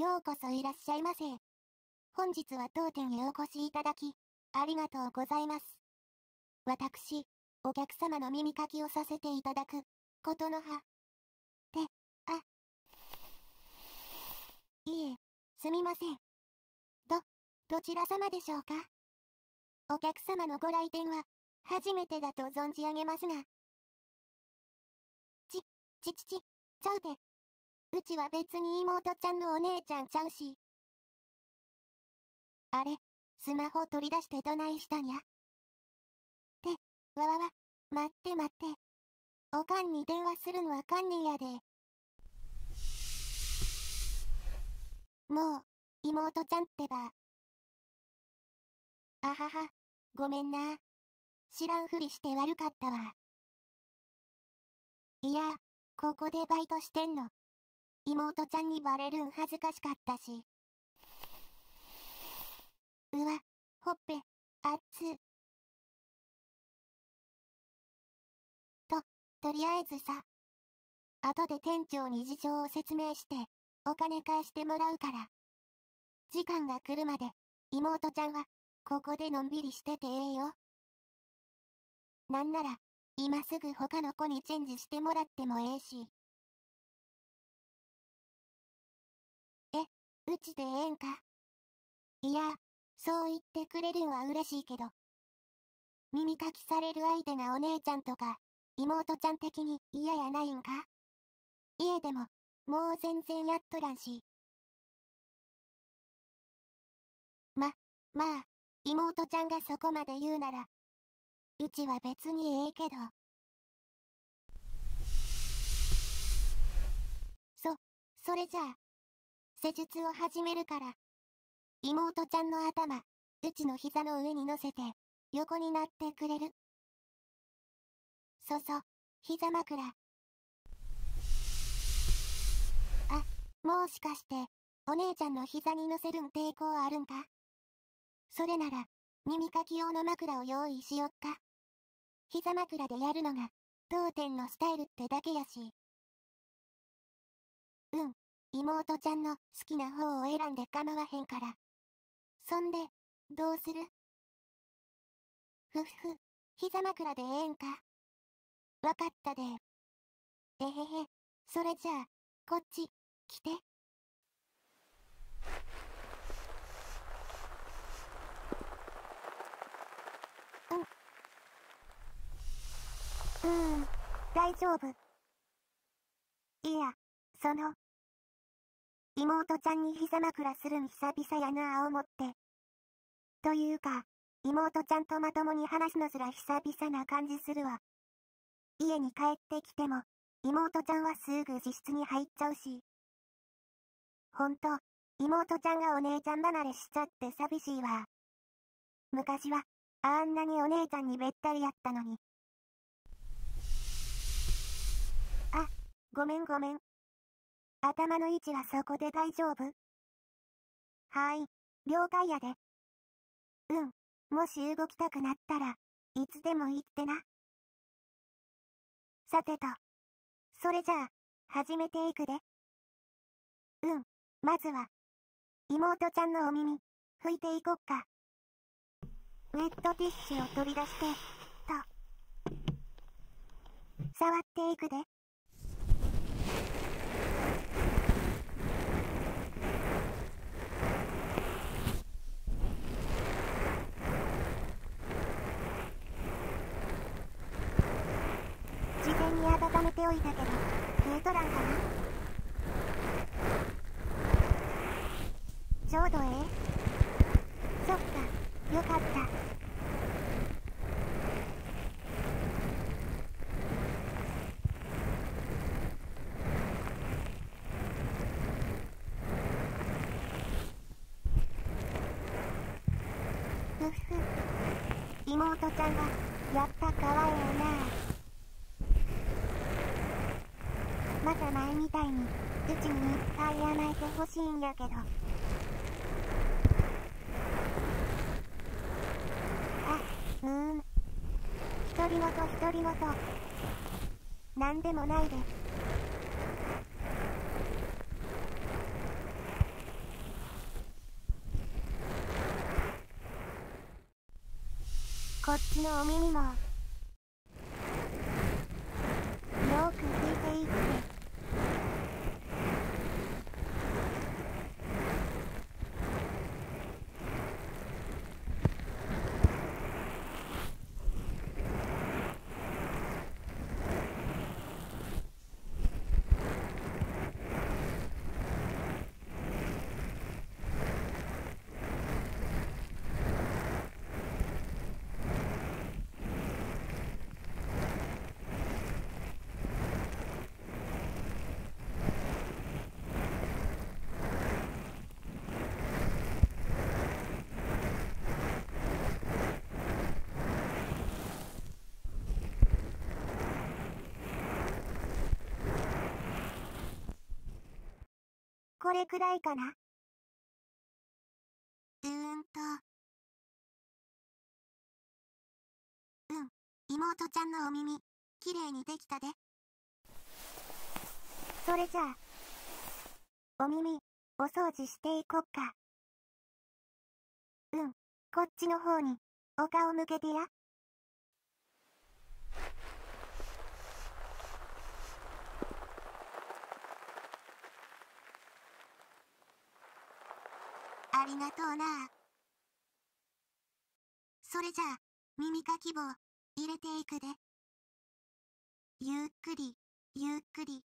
ようこそいらっしゃいませ。本日は当店へお越しいただき、ありがとうございます。私、お客様の耳かきをさせていただく、ことの葉。で、あ。いえ、すみません。ど、どちら様でしょうか？お客様のご来店は、初めてだと存じ上げますが。ち、ちちち、ちゃうで。うちは別に妹ちゃんのお姉ちゃんちゃうし。あれ、スマホ取り出してどないしたんや。って、わわわ、待って待って。おかんに電話するのはかんねやで。もう、妹ちゃんってば。あはは、ごめんな。知らんふりして悪かったわ。いや、ここでバイトしてんの。妹ちゃんにバレるん恥ずかしかったし。うわ、ほっぺ、あっつ。と、とりあえずさ。後で店長に事情を説明して、お金返してもらうから。時間が来るまで、妹ちゃんは、ここでのんびりしててええよ。なんなら、今すぐ他の子にチェンジしてもらってもええし。うちでええんかいや、そう言ってくれるんは嬉しいけど。耳かきされる相手がお姉ちゃんとか、妹ちゃん的に嫌やないんか家でも、もう全然やっとらんし。ま、まあ、妹ちゃんがそこまで言うなら、うちは別にええけど。そ、それじゃあ、施術を始めるから。妹ちゃんの頭、うちの膝の上に乗せて、横になってくれるそそ、膝枕。あ、もしかして、お姉ちゃんの膝に乗せるん抵抗あるんか？それなら、耳かき用の枕を用意しよっか。膝枕でやるのが、当店のスタイルってだけやし。うん、妹ちゃんの好きな方を選んで構わへんから。そんで、どうする？ふふ、膝枕でええんか？わかったで。えへへ、それじゃあ、こっち、来て。うん。うーん、大丈夫。いや、その、妹ちゃんに膝枕するん久々やなあ思って。というか、妹ちゃんとまともに話すのすら久々な感じするわ。家に帰ってきても、妹ちゃんはすぐ自室に入っちゃうし。ほんと、妹ちゃんがお姉ちゃん離れしちゃって寂しいわ。昔は、あんなにお姉ちゃんにべったりやったのに。あ、ごめんごめん。頭の位置はそこで大丈夫？はい、了解やで。うん、もし動きたくなったら、いつでも言ってな。さてと、それじゃあ、始めていくで。うん、まずは、妹ちゃんのお耳、拭いていこっか。ウェットティッシュを取り出して、と。触っていくで。に温めておいたけど、軽トランかなちょうどええそっか、よかった。ふふ妹ちゃんがちにタイヤ泣いてほしいんやけど。あうーん。独り言独り言。なんでもないで。すこっちのお耳もこれくらいかな？うーんと。うん、妹ちゃんのお耳、きれいにできたで。それじゃあ、お耳、お掃除していこっか。うん、こっちの方に、お顔向けてや。ありがとうな。それじゃあ、耳かき棒、入れていくで。ゆっくり、ゆっくり。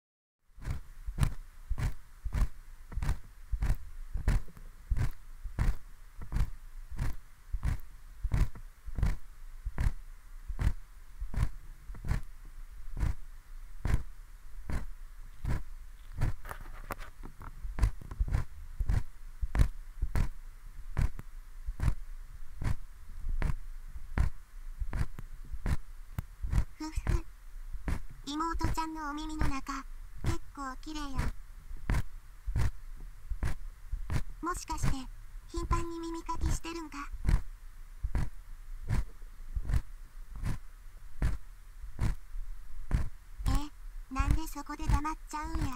ふふ。妹ちゃんのお耳の中、結構綺麗や。もしかして、頻繁に耳かきしてるんか？え、なんでそこで黙っちゃうんや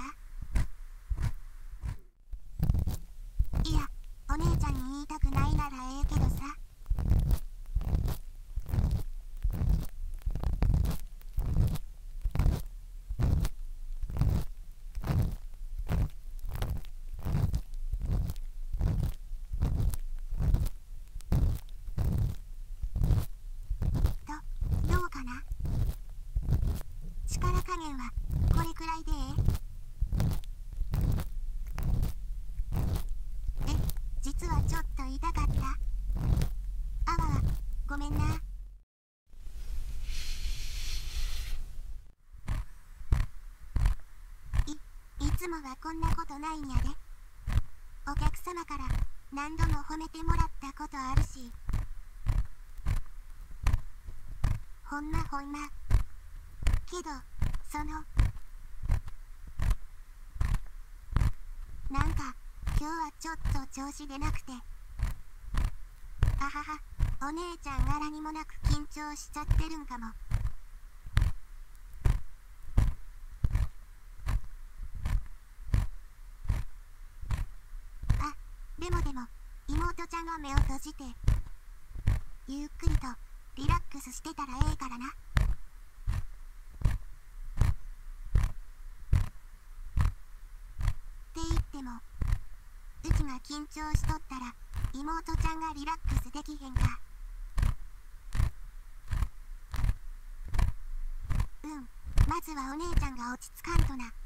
いや、お姉ちゃんに言いたくないならええけどさ。ど、どうかな力加減は、これくらいでえ、実はちょっと痛かった。あわわ、ごめんな。い、いつもはこんなことないんやで。お客様から何度も褒めてもらったことあるし。ほんまほんま。けど、その、なんか、今日はちょっと調子出なくて。あはは、お姉ちゃん柄にもなく緊張しちゃってるんかも。あ、でもでも、妹ちゃんが目を閉じて、ゆっくりとリラックスしてたらええからな。って言っても、うちが緊張しとったら、妹ちゃんがリラックスできへんか。うん、まずはお姉ちゃんが落ち着かんとな。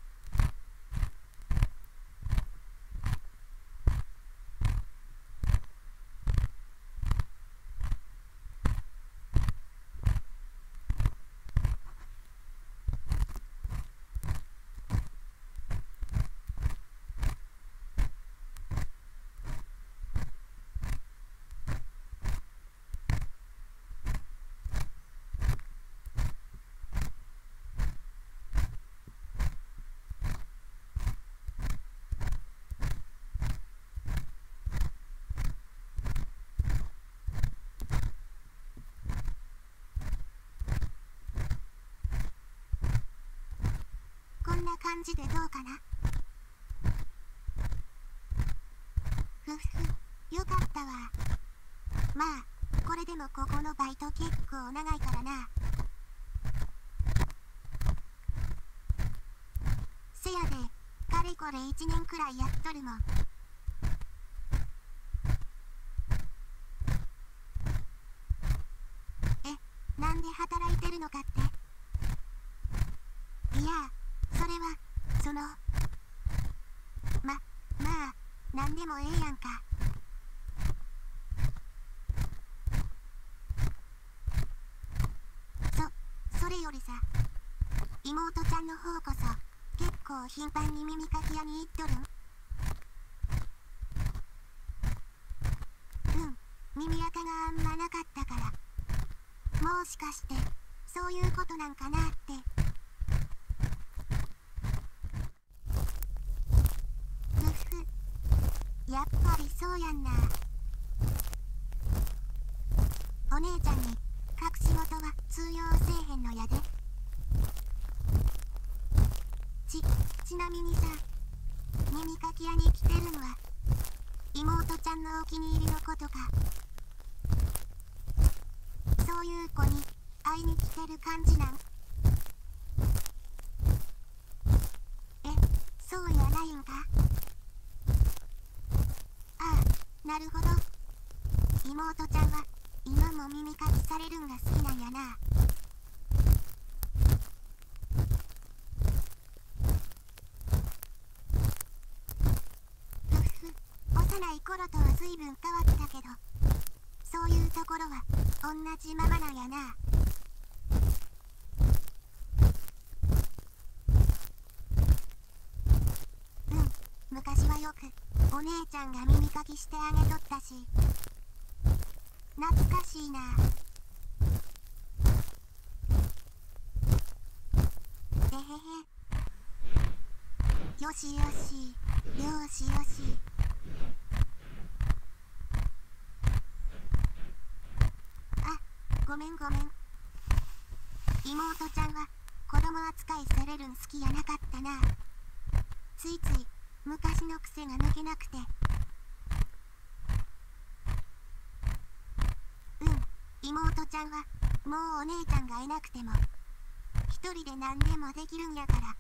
んな感じでどうかな？ふふ、よかったわ。まあ、これでもここのバイト結構長いからな。せやでかれこれ1年くらいやっとるもんえなんで働いてるのかっていやそれはそのままあなんでもええやんか。そそれよりさ妹ちゃんの方こそ結構頻繁に耳かき屋に行っとるん？うん耳垢があんまなかったから。もしかしてそういうことなんかなってふふやっぱりそうやんなお姉ちゃんに隠し事は通用せえへんのやでちなみにさ耳かき屋に来てるのは妹ちゃんのお気に入りの子とか。そういう子に会いに来てる感じなん？えそうやないんか？ああなるほど。妹ちゃんは今も耳かきされるんが好きなんやなふっふ幼い頃とは随分変わったけどそういうところは同じままなんやな。うん昔はよくお姉ちゃんが耳かきしてあげとったし懐かしいな。えへへ。よしよしよしよしあごめんごめん。妹ちゃんは子供扱いされるん好きやなかったな。ついつい昔の癖が抜けなくて。うん。妹ちゃんはもうお姉ちゃんがいなくても一人で何でもできるんやから。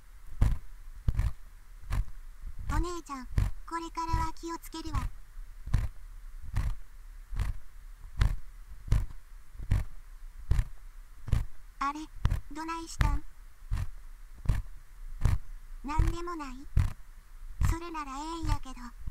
お姉ちゃんこれからは気をつけるわ。あれどないしたん？なんでもない。それならええんやけど。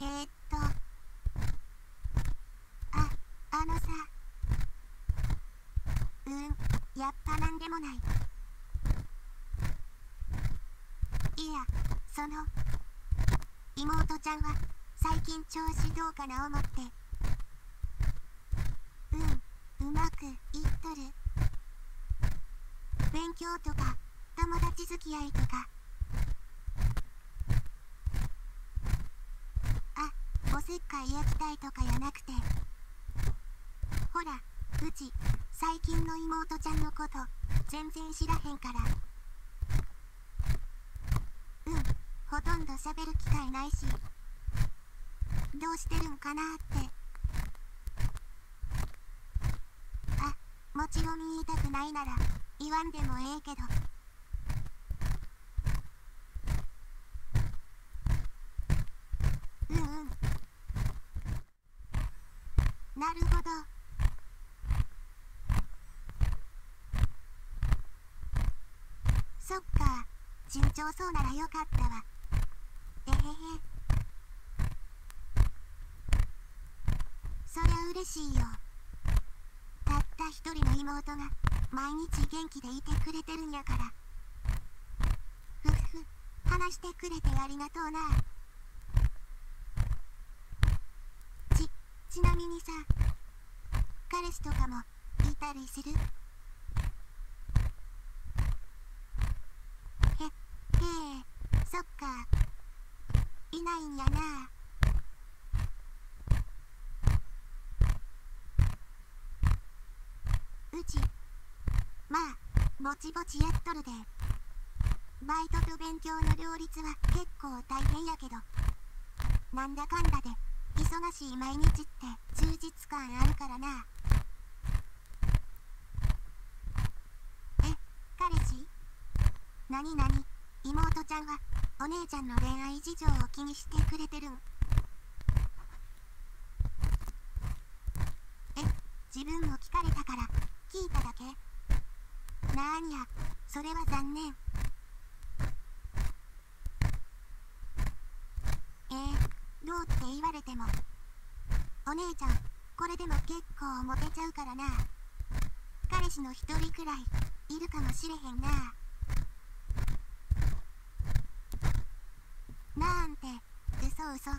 えー、っとああのさうんやっぱなんでもない。いやその妹ちゃんは最近調子どうかな思って。うんうまくいっとる。勉強とか友達付き合いとかあおせっかい焼きたいとかやなくて。ほらうち最近の妹ちゃんのこと全然知らへんから。うんほとんど喋る機会ないし。どうしてるんかなって。あもちろん言いたくないなら言わんでもええけどうんうんなるほど順調そうならよかったわ。えへへ。そりゃ嬉しいよ。たった一人の妹が毎日元気でいてくれてるんやから。ふふ話してくれてありがとうな。ちちなみにさ彼氏とかもいたりするへへえそっか。いないんやな。うちまあぼちぼちやっとるで。バイトと勉強の両立は結構大変やけど。なんだかんだで忙しい毎日って充実感あるからな。え彼氏？何何妹ちゃんはお姉ちゃんの恋愛事情を気にしてくれてるん。え自分も聞かれたから聞いただけ？なーにやそれは残念。えー、どうって言われてもお姉ちゃんこれでも結構モテちゃうからな。彼氏の一人くらいいるかもしれへんななんて嘘嘘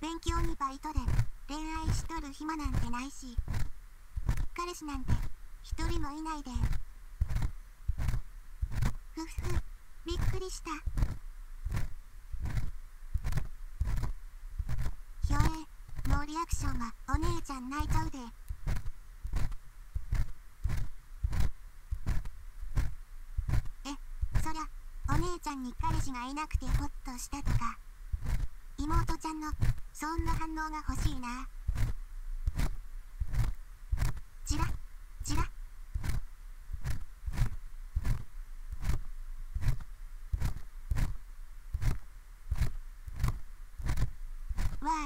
勉強にバイトで恋愛しとる暇なんてないし彼氏なんて一人もいないで。ふふびっくりした。ひょえノーリアクションはお姉ちゃん泣いちゃうで。えそりゃお姉ちゃんに彼氏がいなくてホッとしたとか。妹ちゃんのそんな反応が欲しいな。チラチラわ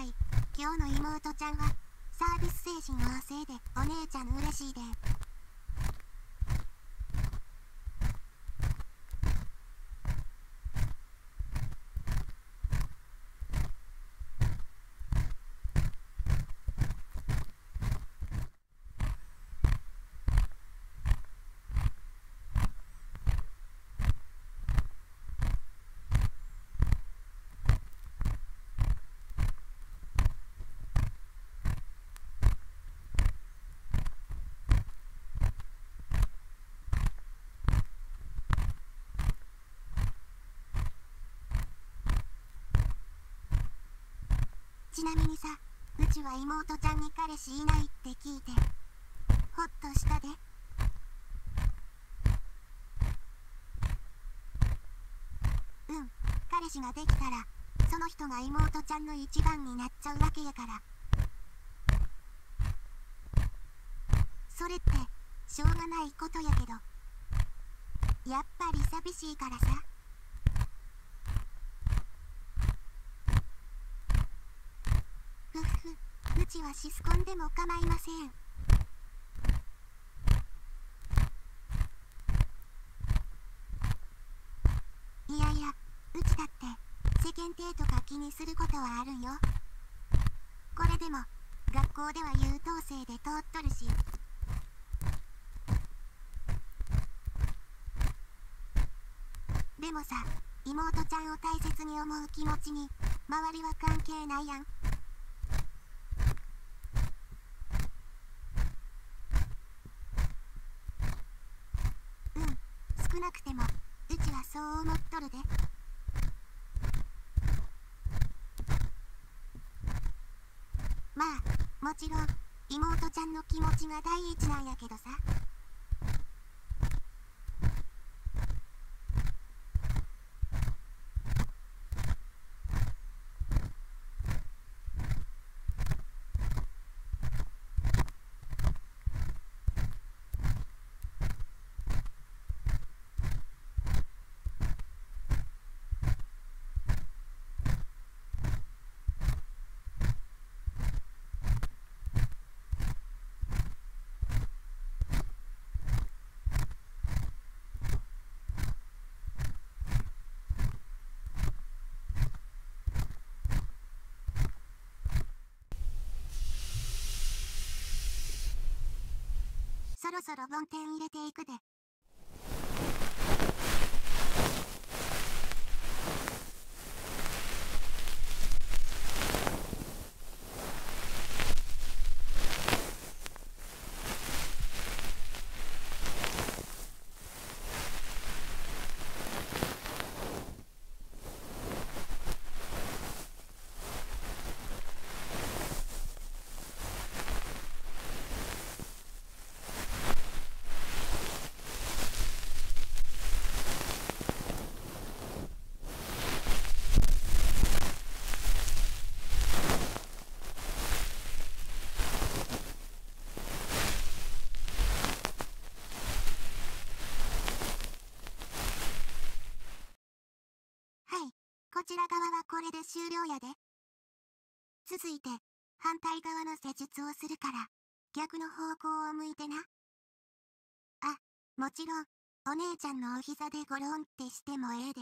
ーい今日の妹ちゃんはサービス精神旺盛でお姉ちゃん嬉しいで。ちなみにさうちは妹ちゃんに彼氏いないって聞いてホッとしたで。うん彼氏ができたらその人が妹ちゃんの一番になっちゃうわけやから。それってしょうがないことやけどやっぱり寂しいからさふっふうちはシスコンでも構いません。いやいやうちだって世間体とか気にすることはあるよ。これでも学校では優等生で通っとるし。でもさ妹ちゃんを大切に思う気持ちに周りは関係ないやん。なくてもうちはそう思っとるで。まあもちろん妹ちゃんの気持ちが第一なんやけどさ。そろそろ梵天入れていくで。側はこれで終了やで。続いて、反対側の施術をするから、逆の方向を向いてな。あ、もちろん、お姉ちゃんのお膝でゴロンってしてもええで。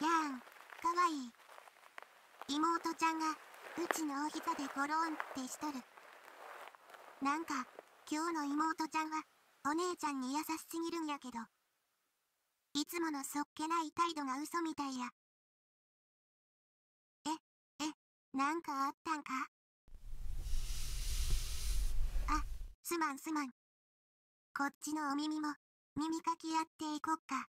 やん、かわいい。妹ちゃんが、うちのお膝でゴロンってしとる。なんか、今日の妹ちゃんは、お姉ちゃんに優しすぎるんやけど。いつものそっけない態度が嘘みたいや。え、え、なんかあったんか？あ、すまんすまん。こっちのお耳も、耳かきやっていこっか。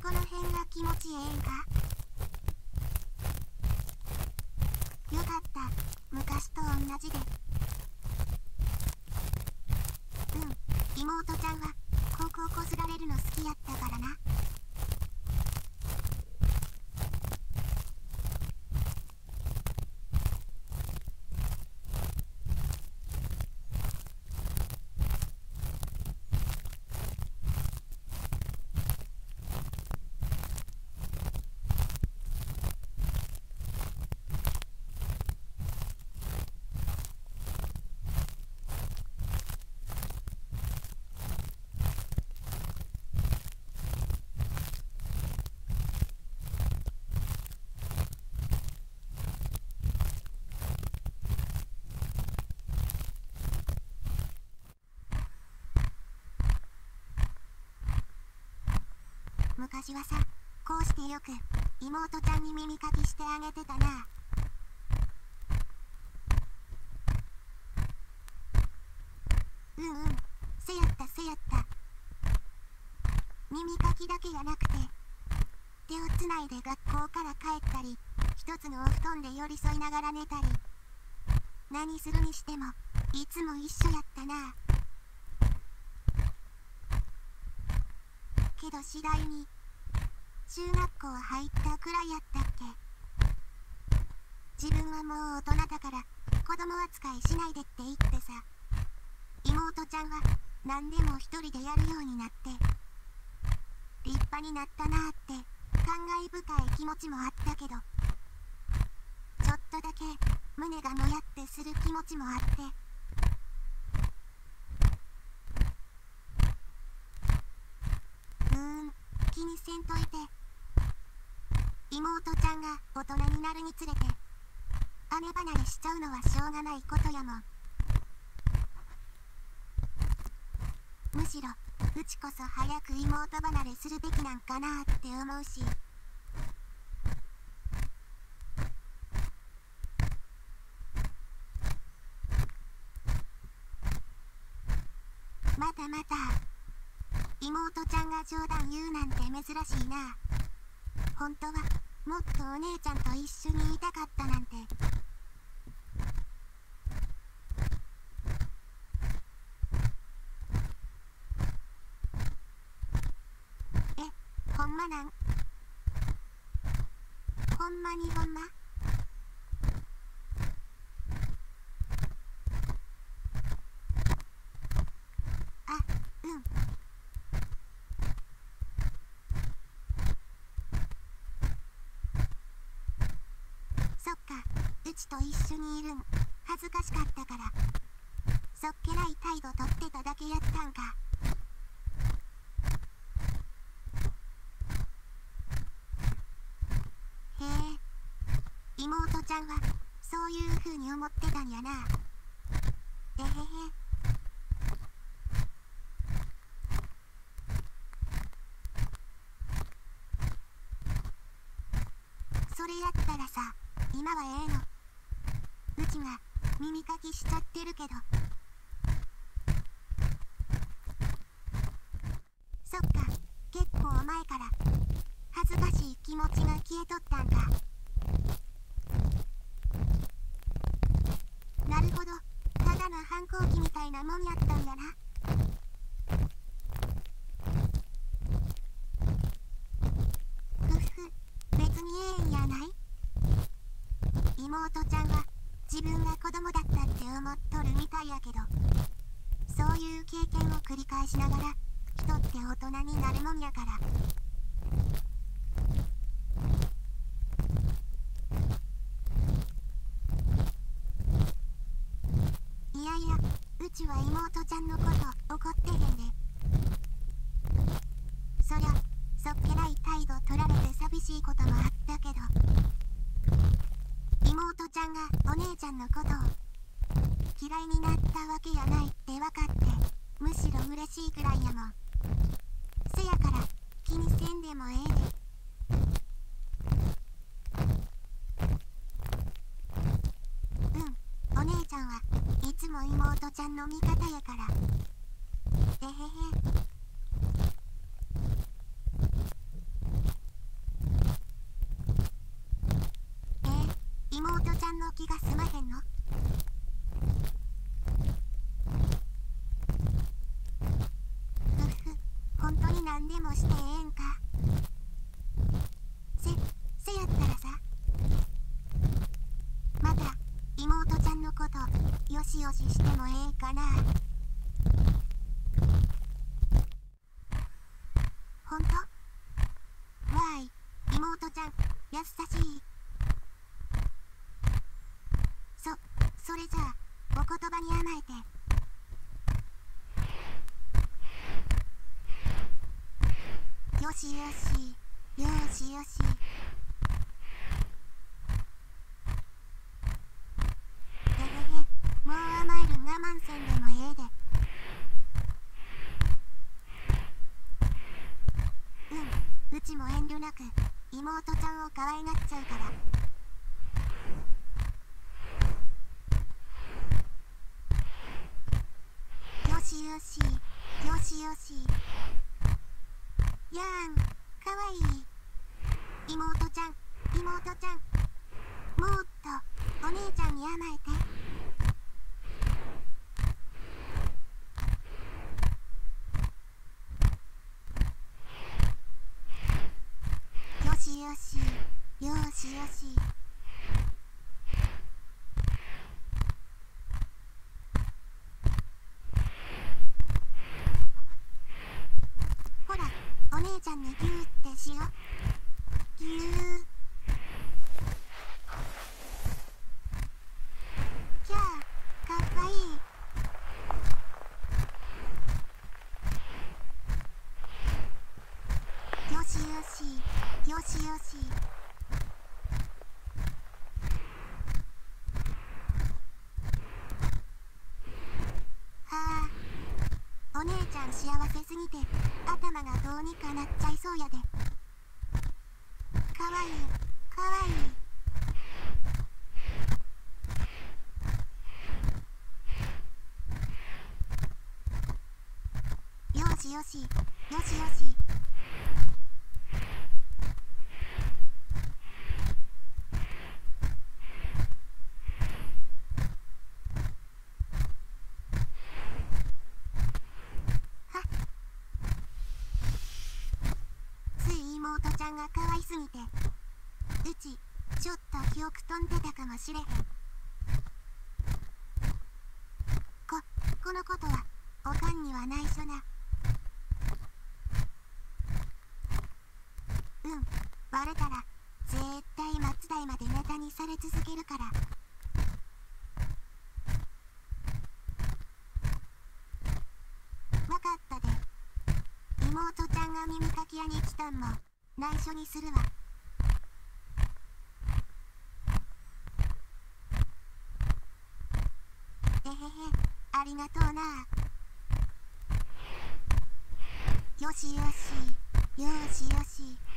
この辺映画よかった。昔と同じで。うん。妹ちゃんは高校こすられるの好きやったからな。昔はさこうしてよく妹ちゃんに耳かきしてあげてたな。うんうん。せやったせやった。耳かきだけやなくて手をつないで学校から帰ったり一つのお布団で寄り添いながら寝たり何するにしてもいつも一緒やったな。けど次第に中学校入ったくらいやったっけ。自分はもう大人だから子供扱いしないでって言ってさ。妹ちゃんは何でも一人でやるようになって立派になったなーって感慨深い気持ちもあったけどちょっとだけ胸がもやってする気持ちもあってうーん気にせんといて。妹ちゃんが大人になるにつれて姉離れしちゃうのはしょうがないことやも。んむしろうちこそ早く妹離れするべきなんかなって思うし。またまたトちゃんが冗談言うなんて珍しいな。本当はもっとお姉ちゃんと一緒にいたかったなんて。えほんまなん？ほんまにほんま？あうん。ちと一緒にいるん恥ずかしかったから。そっけない態度とってただけやったんか。へえ妹ちゃんはそういう風に思ってたんやな。えへへ。それやったらさ今はええの。耳かきしちゃってるけど。そっか結構前から恥ずかしい気持ちが消えとったんかなるほど。ただの反抗期みたいなもんやったんやな。ふふ別にええんやない？妹ちゃんは自分が子供だったって思っとるみたいやけどそういう経験を繰り返しながら人って大人になるもんやから。いやいやうちは妹ちゃんのこと怒ってへんで。そりゃそっけない態度取られて寂しいこともあったけど。ちゃんがお姉ちゃんのことを嫌いになったわけやないって分かってむしろ嬉しいくらいやもんせやから気にせんでもええでうんお姉ちゃんはいつも妹ちゃんの味方やから。えへへえ妹ちゃんの気が済まへんのふっふ本当に何でもしてええんか。せせやったらさまた妹ちゃんのことよしよししてもええかな。ほんと？わい妹ちゃん優しい。そそれじゃあお言葉に甘えて。しよしよしよし。えへへもう甘える我慢せんでもええで。うん。うちも遠慮なく妹ちゃんを可愛がっちゃうから。よしよし。よしよし。やんかわいい。妹ちゃん妹ちゃん。もっとお姉ちゃんに甘えてよしよしよしよしほらお姉ちゃんにギューってしようぎゅーきゃあかっこいいよしよしよしよしはあお姉ちゃん幸せすぎて頭がどうにかなっちゃいそうやで。かわいい。かわいい。よしよし。よしよしはっつい妹ちゃんが可愛すぎてうちちょっと記憶飛んでたかもしれここのことはおかんには内緒なうん。バレたら絶対松代までネタにされ続けるから。わかったで。妹ちゃんが耳かき屋に来たんも内緒にするわえへへありがとうな。よしよしよしよし。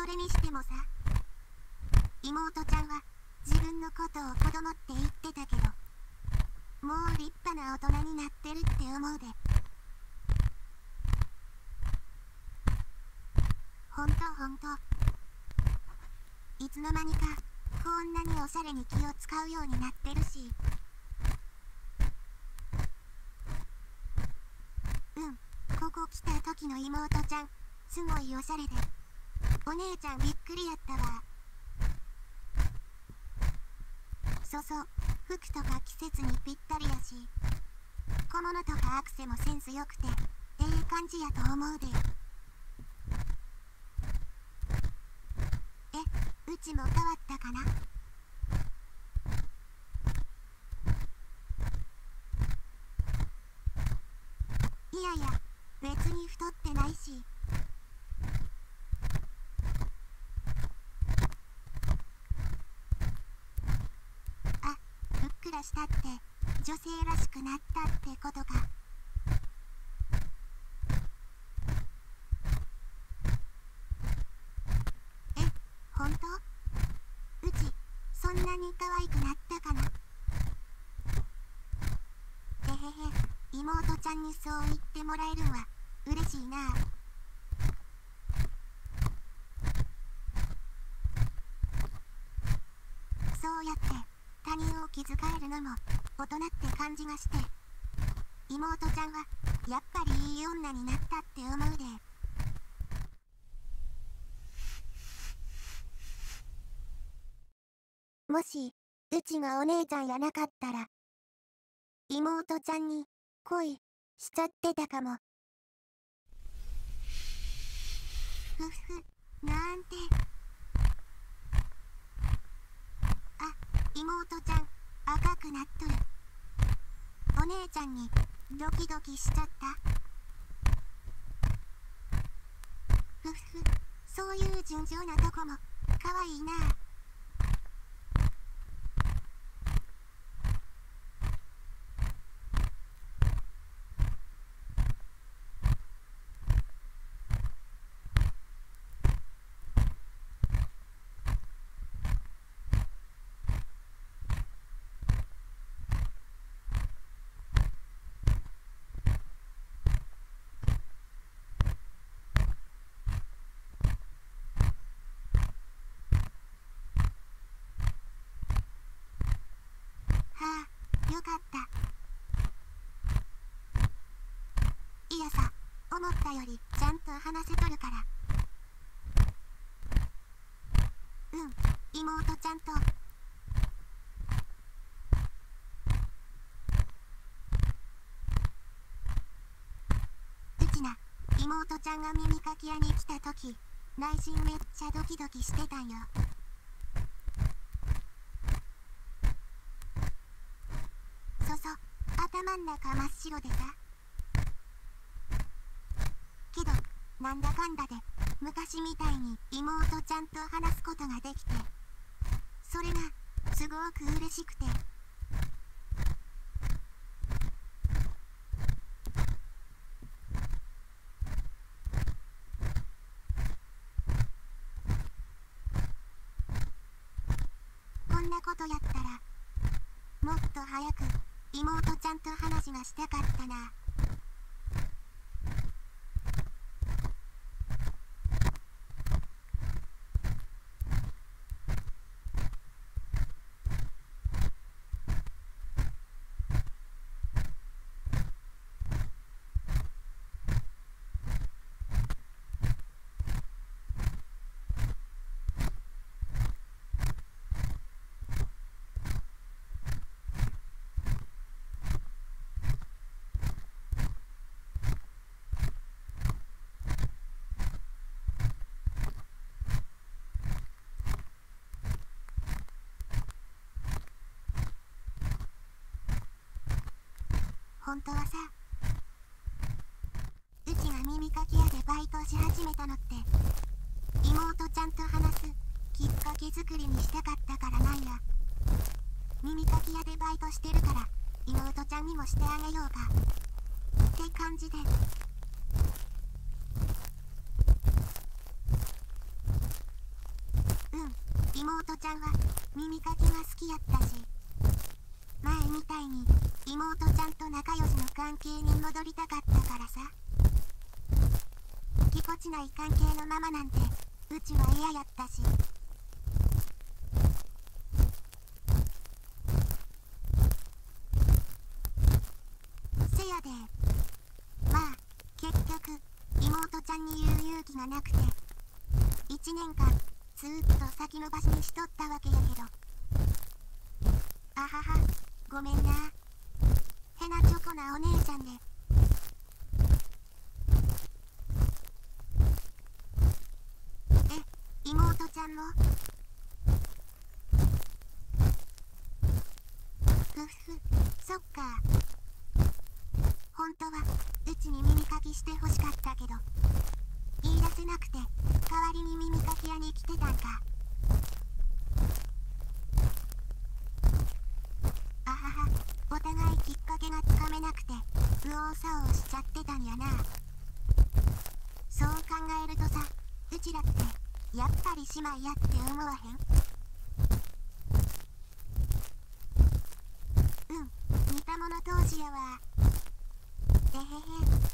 それにしてもさ妹ちゃんは自分のことを子供って言ってたけどもう立派な大人になってるって思うで。ほんとほんといつの間にかこんなにおしゃれに気を使うようになってるし。うんここ来た時の妹ちゃんすごいおしゃれで。お姉ちゃんびっくりやったわ。そそ服とか季節にぴったりやし小物とかアクセもセンスよくてええ感じやと思うで。えうちも変わったかな？いやいや別に太ってないしあふっくらしたって女性らしくなったってことかえほんとうちそんなに可愛くなったかな。えへへ妹ちゃんにそう言ってもらえるんは嬉しいな。そうやって他人を気遣えるのも大人って感じがして妹ちゃんはやっぱりいい女になったって思うで。もしうちがお姉ちゃんやなかったら妹ちゃんに恋しちゃってたかも。ふふなんて。あ妹ちゃん赤くなっとる。お姉ちゃんにドキドキしちゃった。ふふ。そういう純情なとこもかわいいな。ああよかった。いやさ思ったよりちゃんと話せとるから。うん妹ちゃんと。うちな妹ちゃんが耳かき屋に来た時内心めっちゃドキドキしてたんよそうそう頭ん中真っ白でさ。けどなんだかんだで昔みたいに妹ちゃんと話すことができてそれがすごく嬉しくて。こんなことやったらもっと早く妹ちゃんと話がしたかったな。当はさ。うちが耳かき屋でバイトし始めたのって妹ちゃんと話す。きっかけ作りにしたかったからなんや。耳かき屋でバイトしてるから妹ちゃんにもしてあげようか。って感じでうん妹ちゃんは耳かきが好きやったし前みたいに妹ちゃんと仲良しの関係に戻りたかったからさ。ぎこちない関係のままなんてうちは嫌やったし。せやでまあ結局妹ちゃんに言う勇気がなくて1年間ずーっと先延ばしにしとったわけやけど。あははごめんな。なチョコなお姉ちゃんでえ妹ちゃんもふふそっか本当はうちに耳かきしてほしかったけど言い出せなくて代わりに耳かき屋に来てたんかあははお互いきっかけがつかめなくて右往左往しちゃってたんやなそう考えるとさうちらってやっぱり姉妹やって思わへん似た者同士やわてへへ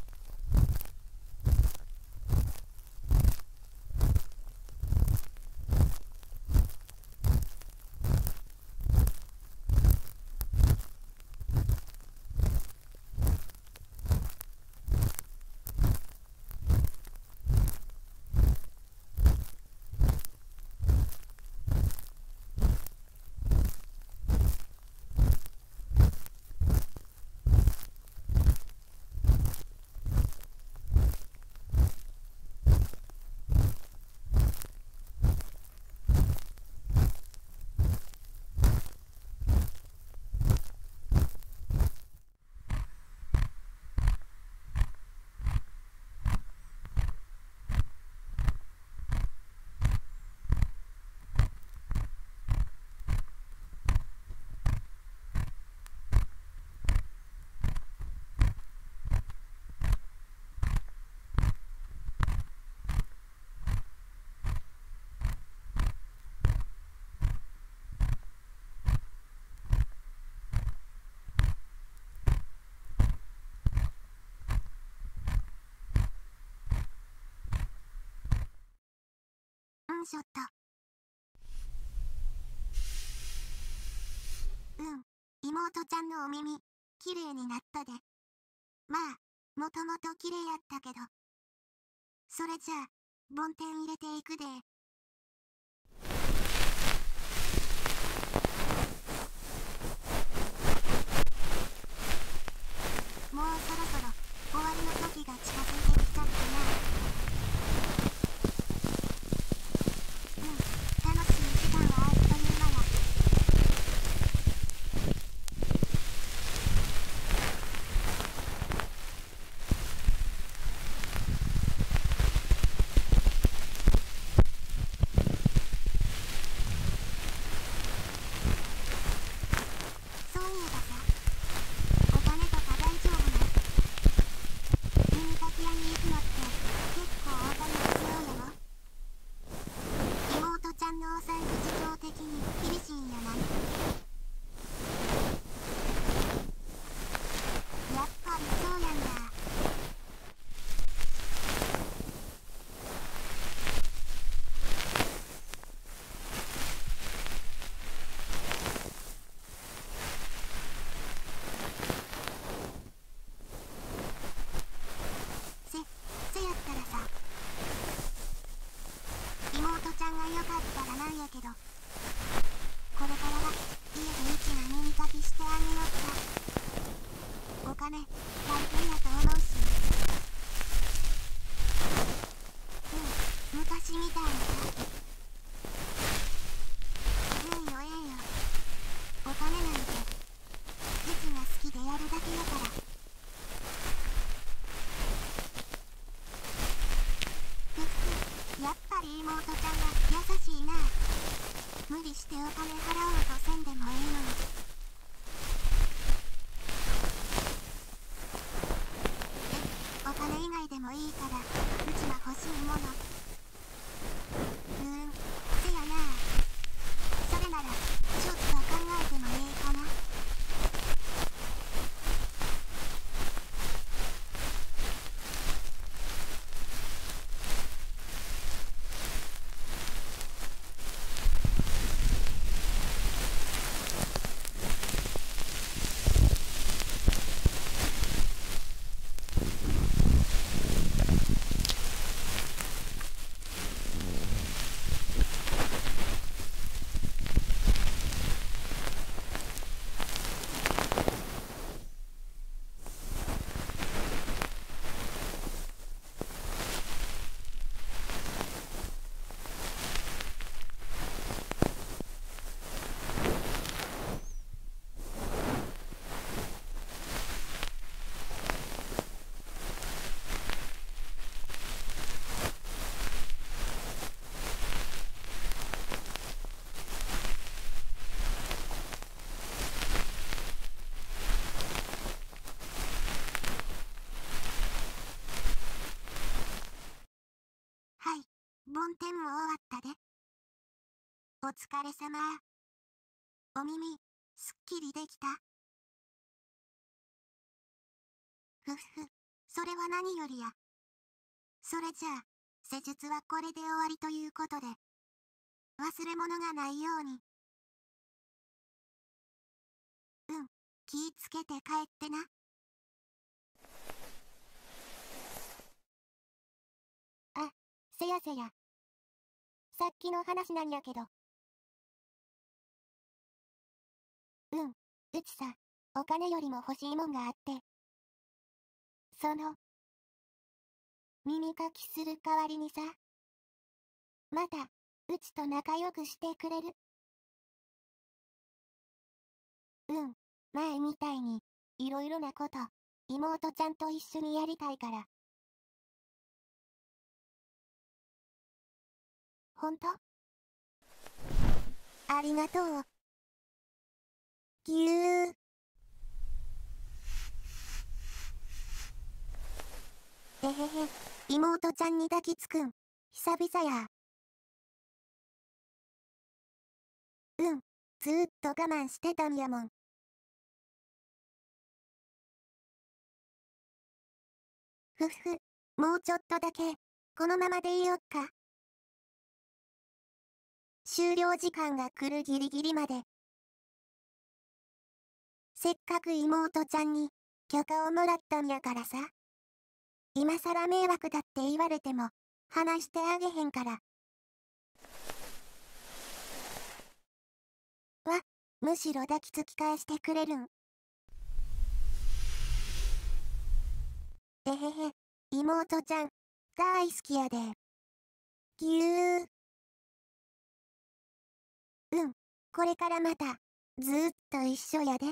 うんショット。うん。妹ちゃんのお耳綺麗になったで。まあもともと綺麗やったけど。それじゃあ梵天入れていくで。お疲れ様。お耳、すっきりできた。ふっふ、それは何よりや。それじゃあ、施術はこれで終わりということで、忘れ物がないように。うん、気ぃつけて帰ってな。あ、せやせや。さっきの話なんやけど。うん、うちさ、お金よりも欲しいもんがあって。その、耳かきする代わりにさ。また、うちと仲良くしてくれるうん、前みたいに、いろいろなこと、妹ちゃんと一緒にやりたいから。ほんと？ありがとう。ぎゅー。えへへ、妹ちゃんに抱きつくん、久々や。うん、ずーっと我慢してたんやもん。ふふ、もうちょっとだけ、このままでいよっか。終了時間が来るギリギリまで。せっかく妹ちゃんに許可をもらったんやからさ。今さら迷惑だって言われても話してあげへんから。わ、むしろ抱きつき返してくれるん。えへへ、妹ちゃん、大好きやで。ぎゅー。うん、これからまた、ずーっと一緒やで。